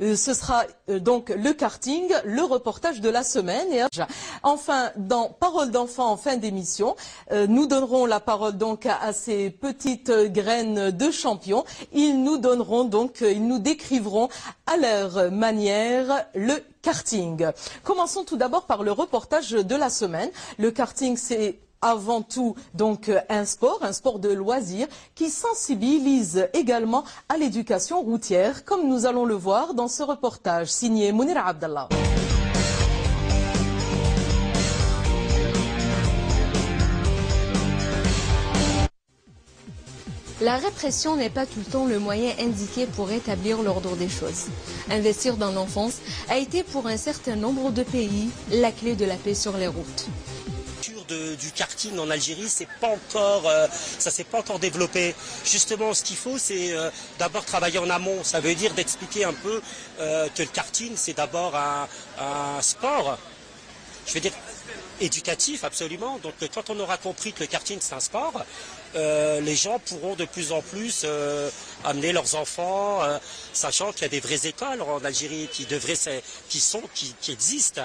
Euh, ce sera euh, donc le karting, le reportage de la semaine. Et enfin, dans Parole d'enfant en fin d'émission, euh, nous donnerons la parole donc à, ces petites graines de champions. Ils nous donneront donc, ils nous décriveront à leur manière le karting. Commençons tout d'abord par le reportage de la semaine. Le karting, c'est avant tout donc un sport, un sport de loisir qui sensibilise également à l'éducation routière, comme nous allons le voir dans ce reportage signé Mounir Abdallah. La répression n'est pas tout le temps le moyen indiqué pour établir l'ordre des choses. Investir dans l'enfance a été pour un certain nombre de pays la clé de la paix sur les routes du karting en Algérie, c'est pas encore, euh, ça s'est pas encore développé. Justement, ce qu'il faut, c'est euh, d'abord travailler en amont. Ça veut dire d'expliquer un peu euh, que le karting, c'est d'abord un, sport. Je veux dire éducatif, absolument. Donc, quand on aura compris que le karting c'est un sport, les gens pourront de plus en plus amener leurs enfants, sachant qu'il y a des vraies écoles en Algérie qui devraient, existent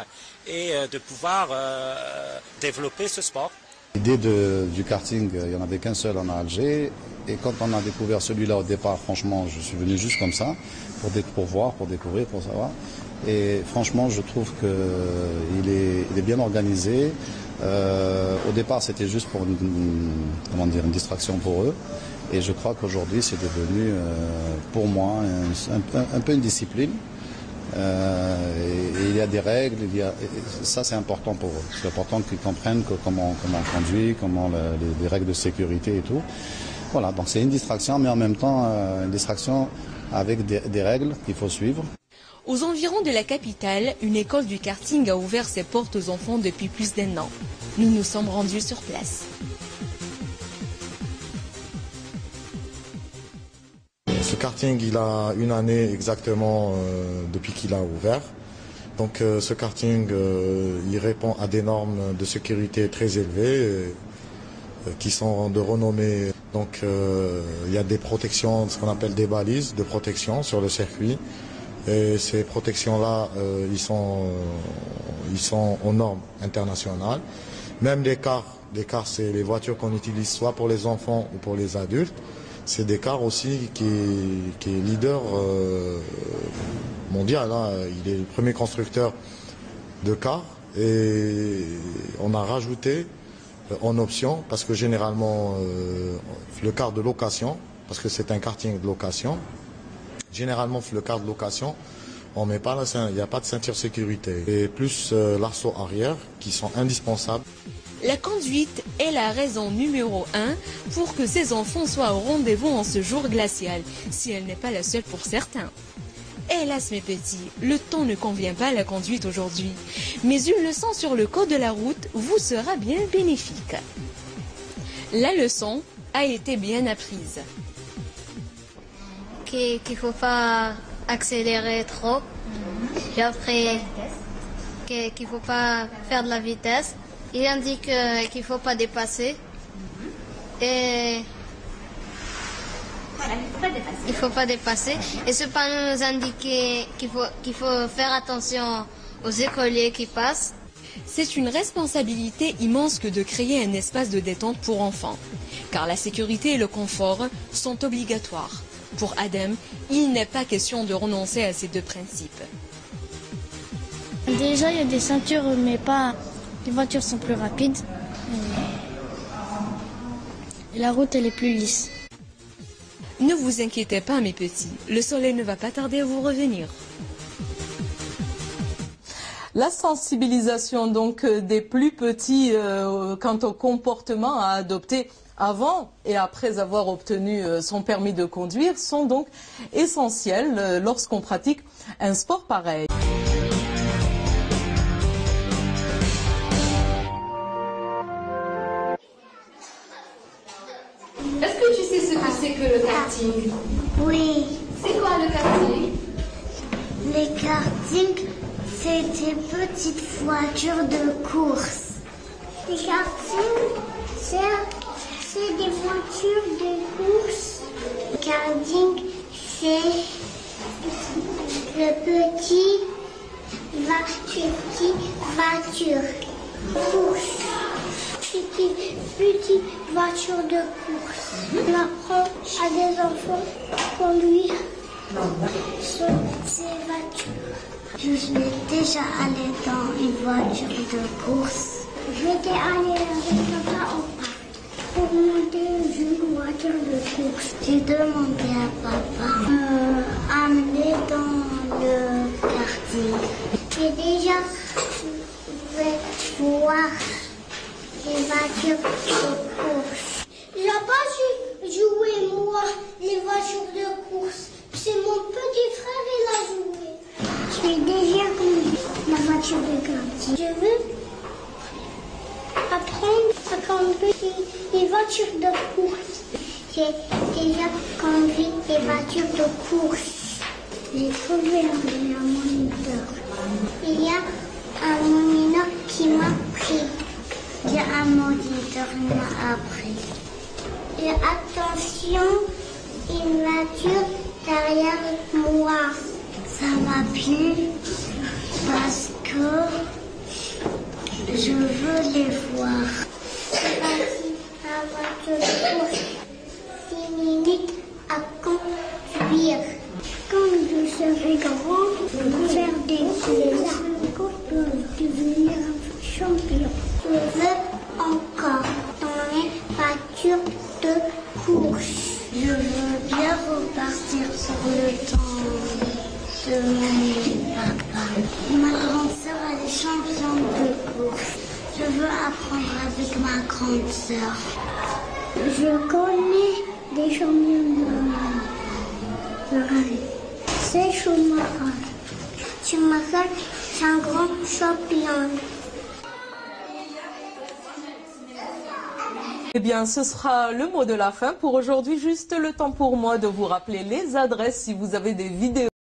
et euh, de pouvoir euh, développer ce sport. L'idée du karting, il n'y en avait qu'un seul en Alger. Et quand on a découvert celui-là au départ, franchement, je suis venu juste comme ça, pour voir, pour découvrir, pour savoir. Et franchement, je trouve qu'il est, bien organisé. Euh, au départ, c'était juste pour une, dire, une distraction pour eux. Et je crois qu'aujourd'hui, c'est devenu, pour moi, un, peu une discipline. Euh, il y a des règles, il ça c'est important pour eux. C'est important qu'ils comprennent comment, on conduit, comment les, règles de sécurité et tout. Voilà, donc c'est une distraction, mais en même temps euh, une distraction avec des règles qu'il faut suivre. Aux environs de la capitale, une école du karting a ouvert ses portes aux enfants depuis plus d'un an. Nous nous sommes rendus sur place. Ce karting, il a une année exactement euh, depuis qu'il a ouvert. Donc euh, ce karting, euh, il répond à des normes de sécurité très élevées qui sont de renommée. Donc il y a des protections, ce qu'on appelle des balises de protection sur le circuit. Et ces protections-là, ils, sont, ils sont aux normes internationales. Même les cars, les cars c'est les voitures qu'on utilise soit pour les enfants ou pour les adultes. C'est Descartes aussi qui est, leader euh, mondial. Hein. Il est le premier constructeur de cars et on a rajouté euh, en option, parce que généralement euh, le car de location, parce que c'est un karting de location, généralement le car de location, on met pas il n'y a pas de ceinture sécurité. Et plus l'arceau arrière qui sont indispensables. La conduite est la raison numéro un pour que ces enfants soient au rendez-vous en ce jour glacial, si elle n'est pas la seule pour certains. Hélas mes petits, le temps ne convient pas à la conduite aujourd'hui, mais une leçon sur le code de la route vous sera bien bénéfique. La leçon a été bien apprise. Qu'il ne faut pas accélérer trop, et après qu'il ne faut pas faire de la vitesse, il indique euh, qu'il ne faut pas dépasser. Et il ne faut pas dépasser. Et ce panneau nous indique qu'il faut, qu'il faut faire attention aux écoliers qui passent. C'est une responsabilité immense que de créer un espace de détente pour enfants, car la sécurité et le confort sont obligatoires. Pour Adam, il n'est pas question de renoncer à ces deux principes. Déjà, il y a des ceintures, mais pas les voitures sont plus rapides. Et la route, elle est plus lisse. Ne vous inquiétez pas, mes petits. Le soleil ne va pas tarder à vous revenir. La sensibilisation donc euh, des plus petits euh, quant au comportement à adopter avant et après avoir obtenu euh, son permis de conduire sont donc essentiels lorsqu'on pratique un sport pareil. Oui. C'est quoi le karting? Les kartings, c'est des petites voitures de course. Les kartings, c'est des voitures de course. Karting, c'est Le petit petite voiture. Course. Petit, petite voiture de course. On apprend à des enfants conduire ces voitures. Je suis déjà allée dans une voiture de course. J'étais allée avec papa au une voiture de course. J'ai demandé à papa de m'amener dans le quartier. J'ai déjà fait voir les voitures de course. J'ai pas joué moi les voitures de course. C'est mon petit frère qui l'a joué. J'ai déjà conduit la voiture de quartier. Je veux les voitures de course. J'ai déjà conduit les voitures de course. J'ai trouvé un moniteur. Il y a un moniteur qui m'a pris. Il y a un moniteur qui m'a appris. Et attention, une voiture derrière moi. Ça m'a plu parce que je veux les voir. C'est parti, la voiture de course. 6 minutes à conduire. Quand je grand, je vais faire des courses pour devenir champion. Je veux encore dans les voitures de course. Je veux bien repartir sur le temps. Ma grande sœur, elle est championne de course. Je veux apprendre avec ma grande sœur. Je connais des champions de. C'est Schumacher. Schumacher, c'est un grand champion. Eh bien, ce sera le mot de la fin pour aujourd'hui. Juste le temps pour moi de vous rappeler les adresses si vous avez des vidéos.